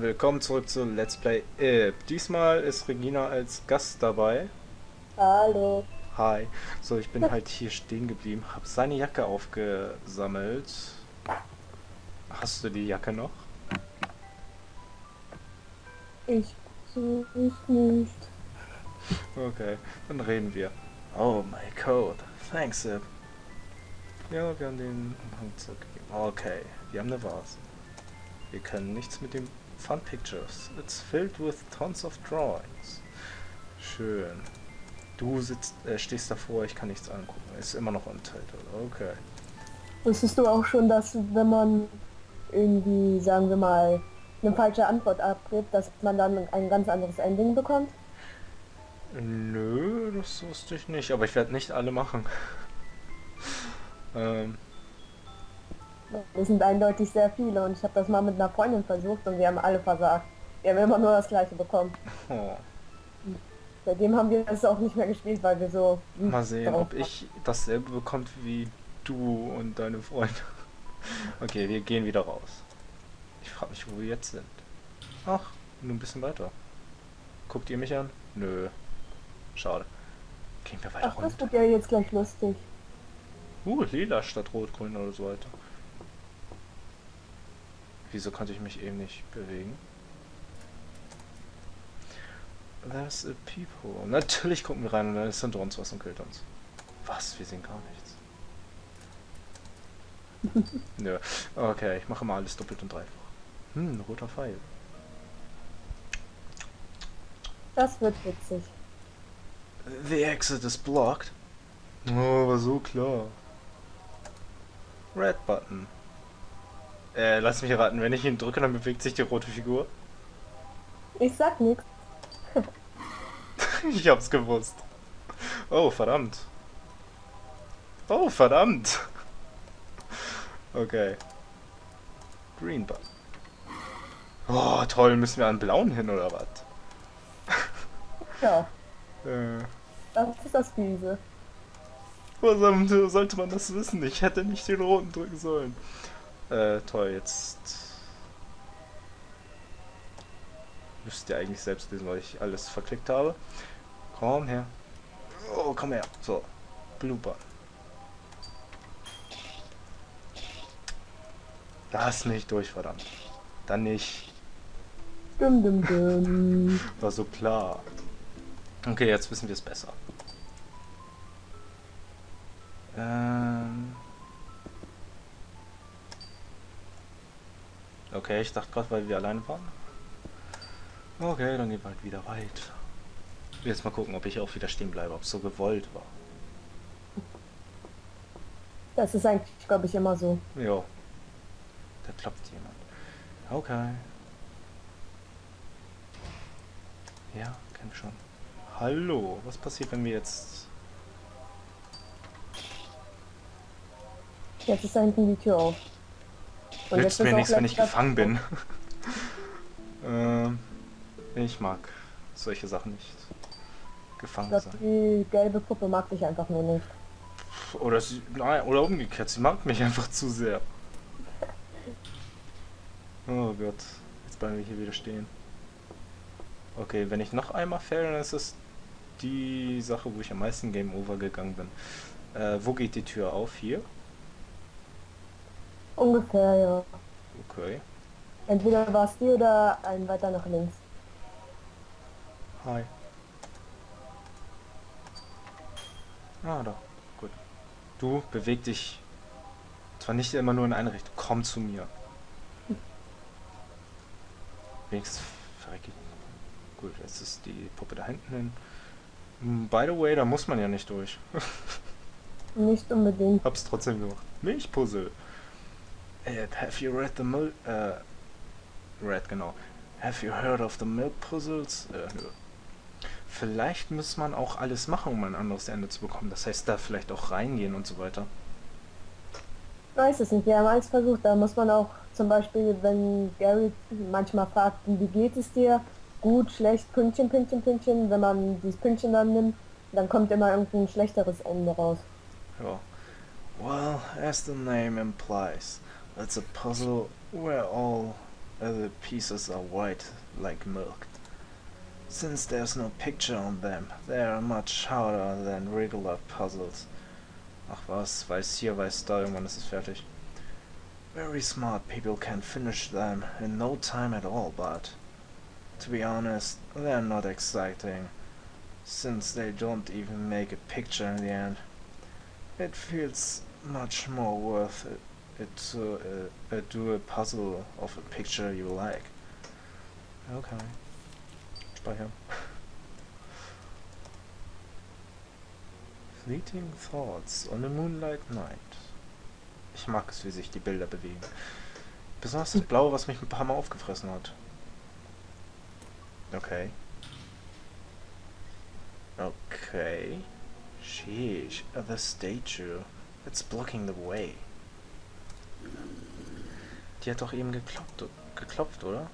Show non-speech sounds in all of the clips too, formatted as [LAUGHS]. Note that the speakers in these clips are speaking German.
Willkommen zurück zu Let's Play Ip. Diesmal ist Regina als Gast dabei. Hallo. Hi. So, ich bin halt hier stehen geblieben, habe seine Jacke aufgesammelt. Hast du die Jacke noch? Ich suche ich nicht. Okay, dann reden wir. Oh, my code. Thanks, Ip. Ja, wir haben den Umhang zurückgegeben. Okay, wir haben eine Vase. Wir können nichts mit dem Fun Pictures. It's filled with tons of drawings. Schön. Du sitzt, äh, stehst davor, ich kann nichts angucken. Ist immer noch untitled. Okay. Wusstest du auch schon, dass wenn man irgendwie, sagen wir mal, eine falsche Antwort abgibt, dass man dann ein ganz anderes Ending bekommt? Nö, das wusste ich nicht. Aber ich werde nicht alle machen. [LAUGHS] ähm, Das sind eindeutig sehr viele und ich habe das mal mit einer Freundin versucht und wir haben alle versagt. Wir haben immer nur das gleiche bekommen. oh. [LAUGHS] Seitdem haben wir das auch nicht mehr gespielt, weil wir so... Mal sehen, ob ich dasselbe bekommt wie du und deine Freunde. [LAUGHS] Okay, wir gehen wieder raus. Ich frage mich, wo wir jetzt sind. Ach, nur ein bisschen weiter. Guckt ihr mich an? Nö. Schade. Gehen wir weiter Ach, das runter. wird ja jetzt gleich lustig. Uh, lila statt rot-grün oder so weiter. Wieso konnte ich mich eben nicht bewegen? There's a peephole. Natürlich gucken wir rein und dann ist hinter uns was und killt uns. Was? Wir sehen gar nichts. [LAUGHS] Nö. Okay, ich mache mal alles doppelt und dreifach. Hm, roter Pfeil. Das wird witzig. The exit is blocked. Oh, war so klar. Red Button. Äh, lass mich raten, wenn ich ihn drücke, dann bewegt sich die rote Figur. Ich sag nichts. [LAUGHS] Ich hab's gewusst. Oh, verdammt. Oh, verdammt. Okay. Green Button. Oh, toll. Müssen wir an blauen hin oder was? [LAUGHS] Ja, Äh, das ist das Fiese. Warum sollte man das wissen? Ich hätte nicht den roten drücken sollen. Äh, toll, jetzt. Müsst ihr eigentlich selbst lesen, weil ich alles verklickt habe. Komm her. Oh, komm her. So. Blooper. Lass mich durch, verdammt. Dann nicht. Dum dum dum. [LAUGHS] War so klar. Okay, jetzt wissen wir es besser. Ähm. Okay, ich dachte gerade, weil wir alleine waren. Okay, dann gehen wir halt wieder weiter. Jetzt mal gucken, ob ich auch wieder stehen bleibe, ob es so gewollt war. Das ist eigentlich, glaube ich, immer so. Jo. Da klopft jemand. Okay. Ja, kenn schon. Hallo, was passiert, wenn wir jetzt... Jetzt ist da hinten die Tür auf. Und Nützt mir nichts, wenn ich gefangen bin. [LAUGHS] ähm, ich mag solche Sachen nicht. Ich Gefangen glaube, sein. die gelbe Puppe mag dich einfach nur nicht. Oder sie, nein, oder umgekehrt, sie mag mich [LAUGHS] einfach zu sehr. Oh Gott, jetzt bleiben wir hier wieder stehen. Okay, wenn ich noch einmal fail, dann ist es die Sache, wo ich am meisten Game Over gegangen bin. Äh, wo geht die Tür auf? Hier? Ungefähr, ja. Okay. Entweder war es die oder ein weiter nach links. Hi. Ah, da. Gut. Du, beweg dich. Zwar nicht immer nur in eine Richtung. Komm zu mir. Wenigstens verreck ich. Gut, jetzt ist die Puppe da hinten hin. Hm, By the way, da muss man ja nicht durch. [LAUGHS] Nicht unbedingt. Hab's trotzdem gemacht. Milchpuzzle. Have you read the milk... Äh, read, genau. Have you heard of the milk puzzles? Äh. Vielleicht muss man auch alles machen, um ein anderes Ende zu bekommen. Das heißt, da vielleicht auch reingehen und so weiter. Weiß es nicht. Wir haben eins versucht. Da muss man auch zum Beispiel, wenn Gary manchmal fragt, wie geht es dir? Gut, schlecht, Pünktchen, Pünktchen, Pünktchen. Wenn man dieses Pünktchen dann nimmt, dann kommt immer irgendein schlechteres Ende raus. Ja. Well, as the name implies, it's a puzzle where all the pieces are white like milk. Since there's no picture on them, they are much harder than regular puzzles. Ach was, weiß hier, weiß da, irgendwann ist es fertig. Very smart people can finish them in no time at all, but to be honest, they're not exciting, since they don't even make a picture in the end. It feels much more worth it, to uh, uh, do a puzzle of a picture you like. Okay. Speichern. [LAUGHS] Fleeting Thoughts on a Moonlight Night. Ich mag es, wie sich die Bilder bewegen. Besonders das Blaue, was mich ein paar Mal aufgefressen hat. Okay. Okay. Sheesh, the statue. It's blocking the way. Die hat doch eben geklopft, geklopft oder?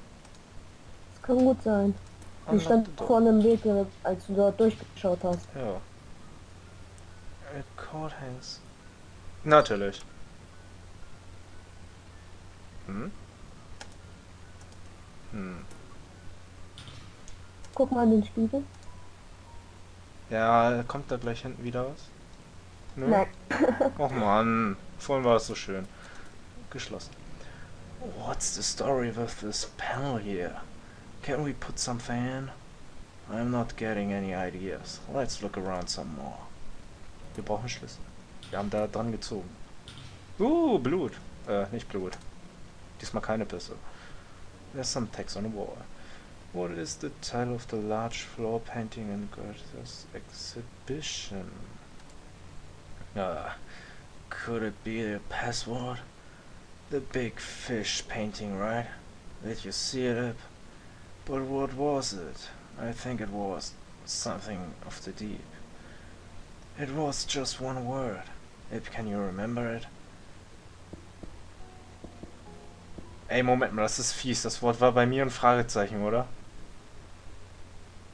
Das kann gut sein. Die Unlock stand vorne im Weg, als du dort durchgeschaut hast. Ja. A courthouse. Natürlich. Hm? Hm. Guck mal in den Spiegel. Ja, kommt da gleich hinten wieder was? Nö? Nein. Och man, vorhin war es so schön. Geschlossen. What's the story with this panel here? Can we put something in? I'm not getting any ideas. Let's look around some more. Wir brauchen Schlüssel. Wir haben da dran gezogen. Uh, Blut. Äh, nicht Blut. Diesmal keine Pisse. There's some text on the wall. What is the title of the large floor painting in Goethe's exhibition? Uh, could it be the password? The big fish painting, right? Did you see it up? But what was it? I think it was something of the deep. It was just one word. If can you remember it? Ey, Moment mal, das ist fies. Das Wort war bei mir ein Fragezeichen, oder?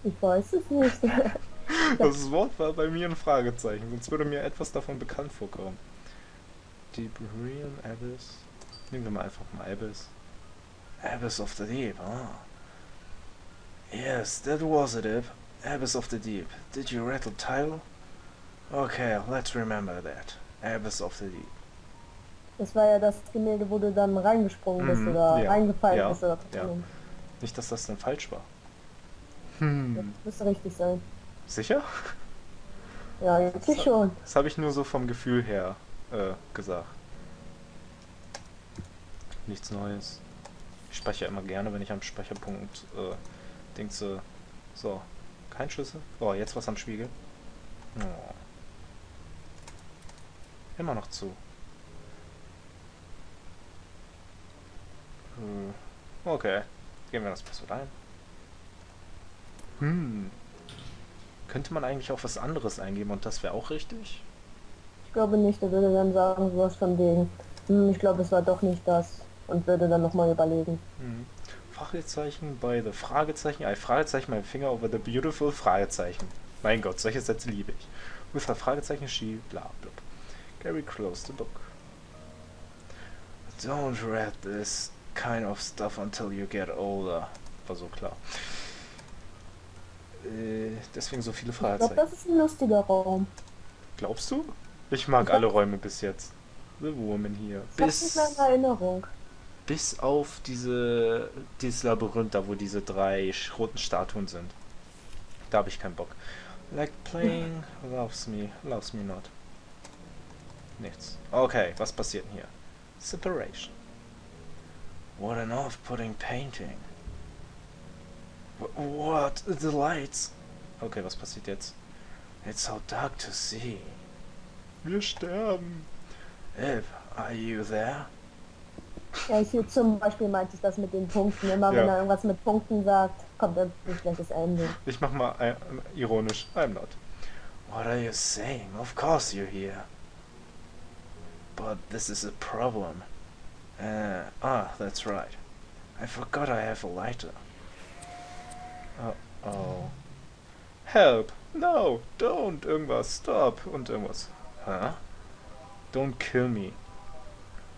Ich weiß es nicht. [LAUGHS] [LAUGHS] Das Wort war bei mir ein Fragezeichen, sonst würde mir etwas davon bekannt vorkommen. Deep Realm Abyss. Nehmen wir mal einfach mal Abyss. Abyss of the Deep, ah. Yes, that was it, Ib. Abyss of the Deep. Did you read the title? Okay, let's remember that. Abyss of the Deep. Das war ja das Gemälde, wo du dann reingesprungen bist Mhm, oder ja, reingefallen ja, bist. Oder ja. Nicht, dass das dann falsch war. Hm. Das müsste richtig sein. Sicher? Ja, natürlich schon. Das habe ich nur so vom Gefühl her äh, gesagt. Nichts Neues. Ich speichere immer gerne, wenn ich am Speicherpunkt äh, dingse. So, kein Schlüssel. Oh, jetzt was am Spiegel. Oh. Immer noch zu. Hm. Okay, geben wir das Passwort ein. Hm. Könnte man eigentlich auch was anderes eingeben und das wäre auch richtig? Ich glaube nicht, er würde dann sagen, sowas von wegen. Hm, ich glaube, es war doch nicht das. Und würde dann nochmal überlegen. Mhm. Fragezeichen bei the Fragezeichen, ein Fragezeichen, mein Finger over the beautiful Fragezeichen. Mein Gott, solche Sätze liebe ich. With a Fragezeichen, she, bla, bla. Gary closed the book. Don't read this kind of stuff until you get older. War so klar. Äh, deswegen so viele Ich glaube, Fragezeichen. das ist ein lustiger Raum. Glaubst du? Ich mag Ich alle Räume bis jetzt. The Woman hier. Ich nicht mehr in Erinnerung. Bis auf diese dieses Labyrinth da, wo diese drei roten Statuen sind. Da habe ich keinen Bock. Like playing loves me, loves me not. Nichts. Okay, was passiert denn hier? Separation. What an off-putting painting. Wh- What? The lights? Okay, was passiert jetzt? It's so dark to see. Wir sterben. Eve, are you there? Ja, hier zum Beispiel meinte ich das mit den Punkten. Immer Ja. wenn er irgendwas mit Punkten sagt, kommt dann gleich das Ende. Ich mach mal äh, ironisch. I'm not. What are you saying? Of course you're here. But this is a problem. Uh, ah, that's right. I forgot I have a lighter. Uh oh. Help! No! Don't! Irgendwas. Stop! Und irgendwas. Huh? Don't kill me.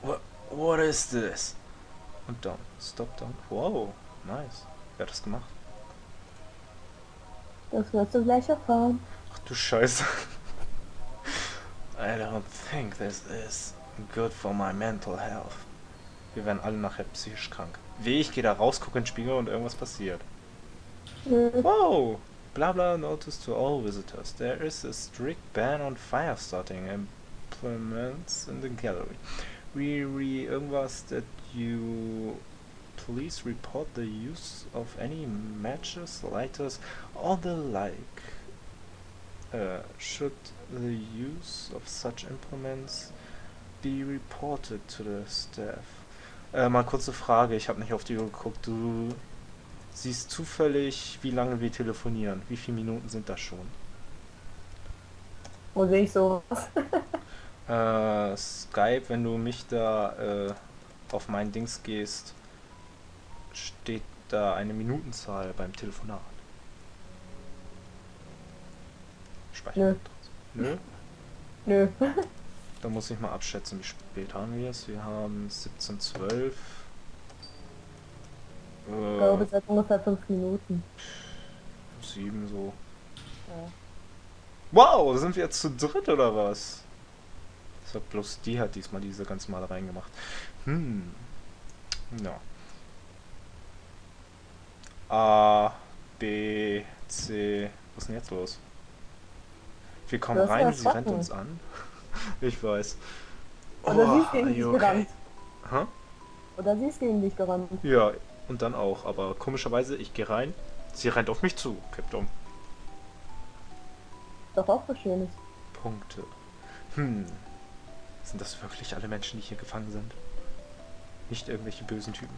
What? What is this? Und down. Stop down. Wow, nice. Wer hat das gemacht? Das wirst du gleich erfahren. Ach du Scheiße. [LAUGHS] I don't think this is good for my mental health. Wir werden alle nachher psychisch krank. Wie ich gehe da raus, gucke in den Spiegel und irgendwas passiert. Hm, Wow! Blah notice to all visitors. There is a strict ban on fire starting implements in the gallery. Re irgendwas that you please report the use of any matches, lighters, or the like. Uh, should the use of such implements be reported to the staff? Äh, mal kurze Frage, ich habe nicht auf die Uhr geguckt. Du siehst zufällig, wie lange wir telefonieren. Wie viele Minuten sind das schon? Wo sehe ich sowas? [LAUGHS] Äh, Skype, wenn du mich da äh, auf mein Dings gehst, steht da eine Minutenzahl beim Telefonat. Speichern. Nö. [LAUGHS] Nö. Da muss ich mal abschätzen, wie spät haben wir es. Wir haben 17.12. Ich glaube, Äh, seit ungefähr fünf Minuten. 7 so. Ja. Wow, sind wir jetzt zu dritt oder was? Hat bloß die hat diesmal diese ganzen Malereien gemacht. Hm. Ja. A, B, C. Was ist denn jetzt los? Wir kommen rein, sie rennt uns an. [LAUGHS] Ich weiß. Oder sie ist gegen dich you gerannt. Hä? Oder sie ist gegen dich gerannt. Ja, und dann auch. Aber komischerweise, ich gehe rein, sie rennt auf mich zu, kippt um. Doch auch was Schönes. Punkte. Hm. Sind das wirklich alle Menschen, die hier gefangen sind? Nicht irgendwelche bösen Typen.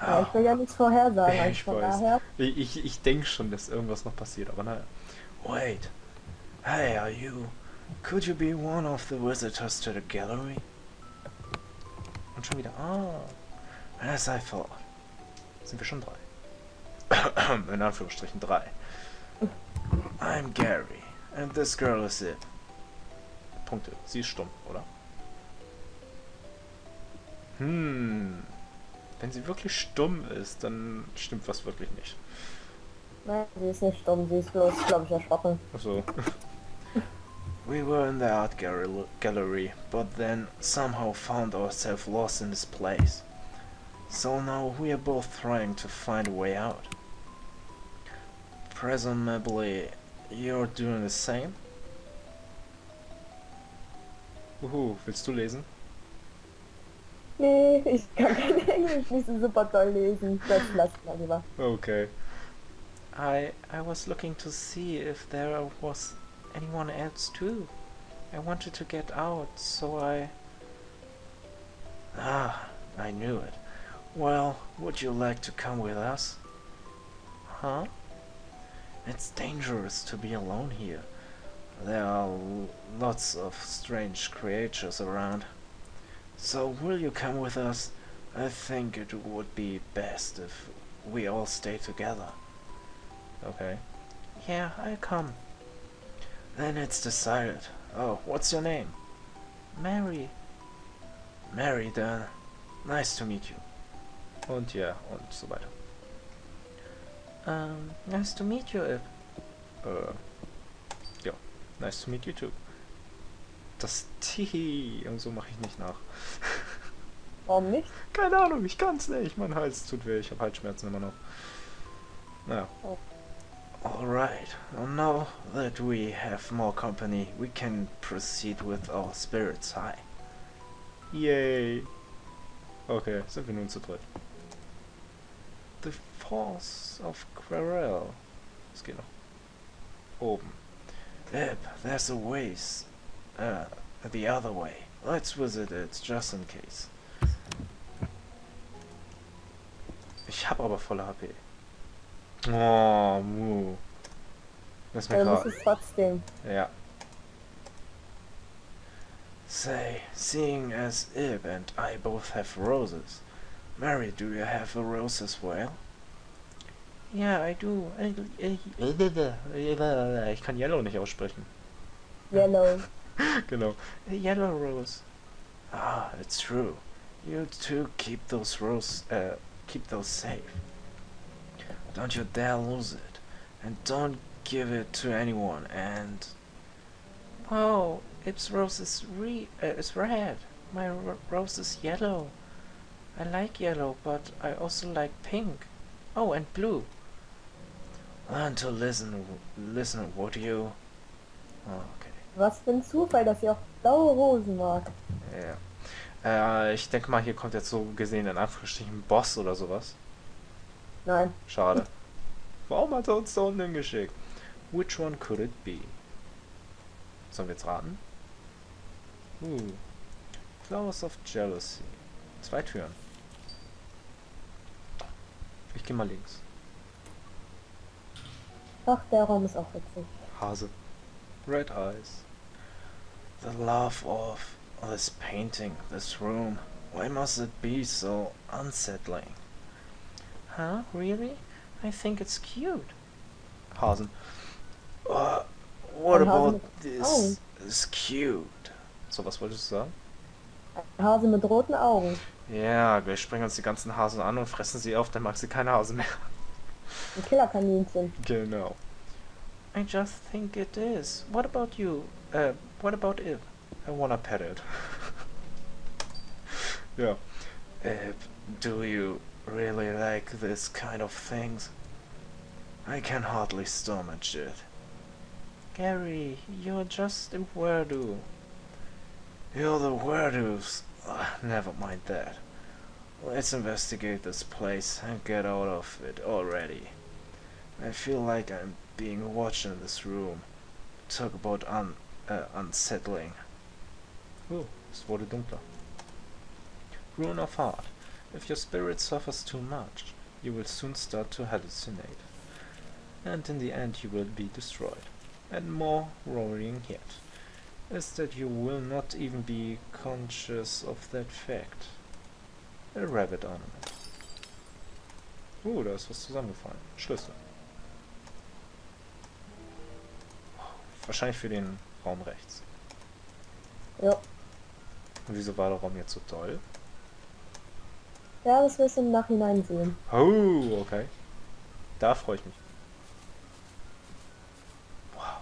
Ja, ich will ja nichts vorhersagen. Ja, also ich weiß. daher. Ich, ich, ich denke schon, dass irgendwas noch passiert, aber naja. Wait. Hey, are you... Could you be one of the visitors to the gallery? Und schon wieder. Ah. As I thought. Sind wir schon drei? [COUGHS] In Anführungsstrichen drei. [LAUGHS] I'm Gary. And this girl is it. Punkte. Sie ist stumm, oder? Hm. Wenn sie wirklich stumm ist, dann stimmt was wirklich nicht. Nein, sie ist nicht stumm, sie ist bloß, glaube ich, erschrocken. Also. [LAUGHS] we were in the art gallery, gallery, but then somehow found ourselves lost in this place. So now we are both trying to find a way out. Presumably, you're doing the same? Uhu, willst du lesen? Nee, ich kann kein Englisch nicht so super toll lesen. Das lass mal lieber. Okay. I I was looking to see if there was anyone else too. I wanted to get out, so I Ah, I knew it. Well, would you like to come with us? Huh? It's dangerous to be alone here. There are lots of strange creatures around. So will you come with us? I think it would be best if we all stay together. Okay. Yeah, I'll come. Then it's decided. Oh, what's your name? Mary. Mary, then. Nice to meet you. Und ja, und so weiter. Um, nice to meet you, Ip. Ja, nice to meet you too. Das Tihi und so mache ich nicht nach. [LAUGHS] Warum nicht? Keine Ahnung, ich kann's nicht. Mein Hals tut weh, ich habe Halsschmerzen immer noch. Naja. Oh. Alright, well now that we have more company, we can proceed with our spirits high. Yay! Okay, sind wir nun zu dritt. The Force of Quarrel. Es geht noch. Oben. Eb, there's a ways. Uh, the other way. Let's visit it just in case. Ich hab aber volle HP. Oh, Mu. Lass mich muss raten. es trotzdem. Ja. Say, seeing as Ib and I both have roses, Mary, do you have a rose as well? Yeah, I do. Ich kann Yellow nicht aussprechen. Yellow. [LAUGHS] genau. A yellow rose. Ah, it's true. You two keep those roses, uh, keep those safe. Don't you dare lose it. And don't give it to anyone, and... Oh, its rose is re uh, is red. My r rose is yellow. I like yellow, but I also like pink. Oh, and blue. Learn to listen, listen, would you? Oh, okay. Was für ein Zufall, dass ihr auch blaue Rosen mag. Ja. Äh, ich denke mal, hier kommt jetzt so gesehen in Anführungsstrichen ein Boss oder sowas. Nein. Schade. Warum hat er uns da unten hingeschickt? Which one could it be? Sollen wir jetzt raten? Uh. Flowers of Jealousy. Zwei Türen. Ich gehe mal links. Ach, der Raum ist auch witzig. Hase. Red eyes. The love of this painting, this room. Why must it be so unsettling? Huh? Really? I think it's cute. Hasen. Uh, what Ein about mit this? Is cute. So, was wolltest du sagen? Ein Hase mit roten Augen. Ja, wir springen uns die ganzen Hasen an und fressen sie auf, dann mag sie keine Hase mehr. Ein Killerkaninchen. Genau. I just think it is. What about you? Uh, what about it? I wanna pet it. [LAUGHS] yeah. Uh, do you really like this kind of things? I can hardly stomach it. Gary, you're just a weirdo. You're the weirdos. Ugh, never mind that. Let's investigate this place and get out of it already. I feel like I'm being watched in this room. Talk about un uh, unsettling. Oh, es wurde dunkler. Rune of Heart. If your spirit suffers too much, you will soon start to hallucinate. And in the end you will be destroyed. And more worrying yet, is that you will not even be conscious of that fact. A rabbit ornament. Oh, da ist was zusammengefallen. Schlüssel. Wahrscheinlich für den Raum rechts. Ja. Und wieso war der Raum jetzt so toll? Ja, das wirst du im Nachhinein sehen. Oh, okay. Da freue ich mich. Wow.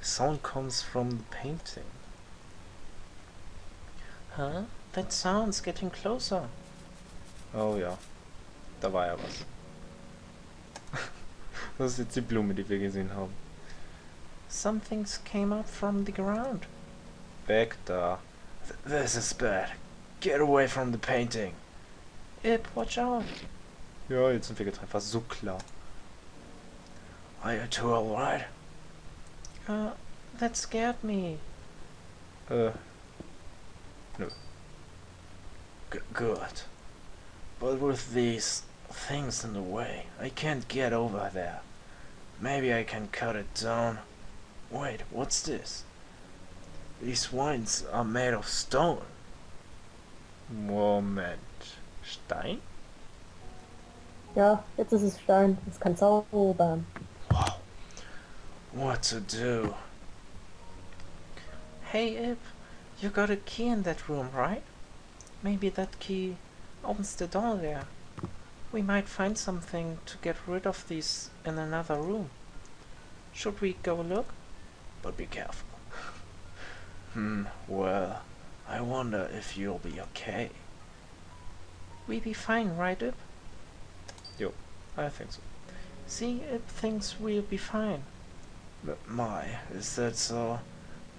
Sound comes from the painting. Huh? That sound's getting closer. Oh ja. Da war ja was. [LAUGHS] Das ist jetzt die Blume, die wir gesehen haben. Some things came up from the ground. Da. Th this is bad. Get away from the painting. Ip, watch out. Ja, jetzt sind wir getrennt. War so klar. Are you two alright? Uh, that scared me. Äh. Nö. G good. But with these things in the way, I can't get over there. Maybe I can cut it down. Wait, what's this? These wines are made of stone. Moment. Stein? Ja, jetzt ist es Stein. Es kann zaubern. Wow. What to do? Hey, Ip, you got a key in that room, right? Maybe that key opens the door there. We might find something to get rid of these in another room. Should we go look? But be careful. hmm, well, I wonder if you'll be okay. We be fine, right, Ip? Yo, I think so. See, Ip thinks we'll be fine. But my, is that so?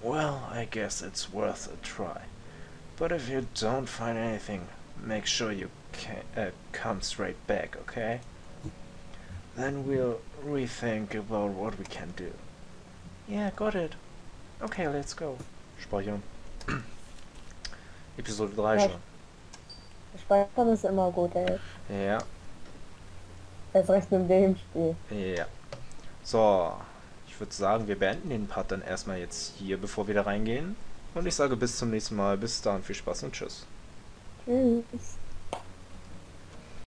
Well, I guess it's worth a try. But if you don't find anything, make sure you uh, come straight back, okay? Then we'll rethink about what we can do. Yeah, got it. Okay, let's go. Speichern. [CLEARS THROAT] Episode 3 Ja. schon. Speichern ist immer gut, ey. Ja, Erst recht mit dem Spiel. ja. So, ich würde sagen, wir beenden den Part dann erstmal jetzt hier, bevor wir da reingehen. Und ich sage bis zum nächsten Mal. Bis dann, viel Spaß und tschüss. Tschüss.